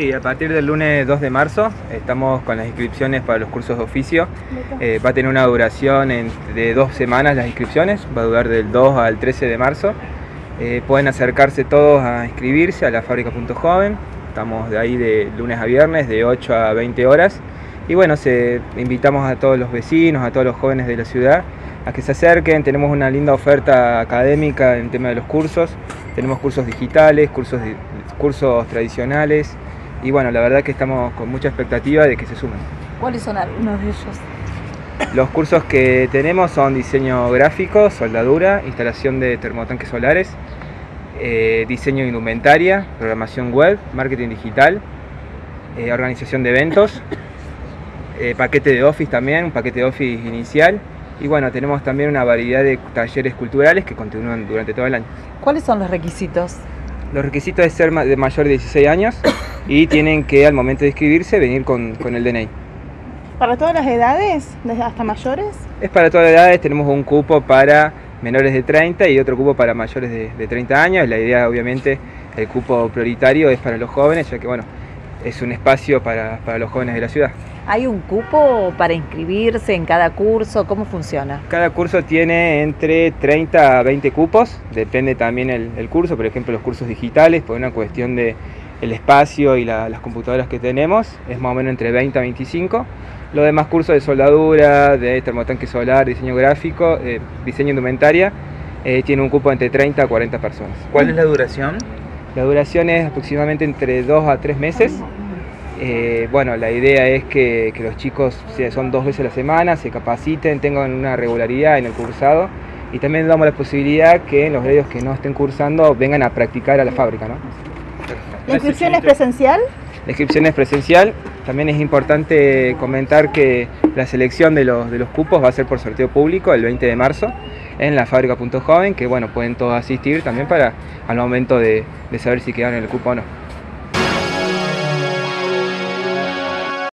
Sí, a partir del lunes 2 de marzo estamos con las inscripciones para los cursos de oficio. Eh, va a tener una duración de dos semanas las inscripciones, va a durar del 2 al 13 de marzo. Eh, pueden acercarse todos a inscribirse a la fábrica.joven. Estamos de ahí de lunes a viernes, de 8 a 20 horas. Y bueno, se, invitamos a todos los vecinos, a todos los jóvenes de la ciudad a que se acerquen. Tenemos una linda oferta académica en tema de los cursos. Tenemos cursos digitales, cursos, cursos tradicionales y bueno, la verdad que estamos con mucha expectativa de que se sumen. ¿Cuáles son algunos de ellos? Los cursos que tenemos son diseño gráfico, soldadura, instalación de termotanques solares, eh, diseño indumentaria, programación web, marketing digital, eh, organización de eventos, eh, paquete de Office también, un paquete de Office inicial. Y bueno, tenemos también una variedad de talleres culturales que continúan durante todo el año. ¿Cuáles son los requisitos? Los requisitos es ser de mayor de 16 años y tienen que al momento de inscribirse venir con, el DNI. ¿Para todas las edades? ¿Desde hasta mayores? Es para todas las edades, tenemos un cupo para menores de 30 y otro cupo para mayores de, 30 años. La idea obviamente, el cupo prioritario es para los jóvenes, ya que bueno, es un espacio para, para los jóvenes de la ciudad. ¿Hay un cupo para inscribirse en cada curso? ¿Cómo funciona? Cada curso tiene entre 30 a 20 cupos, depende también el, el curso, por ejemplo los cursos digitales, por una cuestión de el espacio y las computadoras que tenemos es más o menos entre 20 a 25. Los demás cursos de soldadura, de termotanque solar, diseño gráfico, eh, diseño indumentaria, eh, tiene un cupo entre 30 a 40 personas. ¿Cuál es la duración? La duración es aproximadamente entre 2 a 3 meses. Eh, bueno, la idea es que, que, los chicos son dos veces a la semana, se capaciten, tengan una regularidad en el cursado y también damos la posibilidad que los medios que no estén cursando vengan a practicar a la fábrica. ¿no? ¿La inscripción es presencial? La inscripción es presencial. También es importante comentar que la selección de los, de los cupos va a ser por sorteo público el 20 de marzo en la fábrica Joven, que bueno, pueden todos asistir también para al momento de, de saber si quedan en el cupo o no.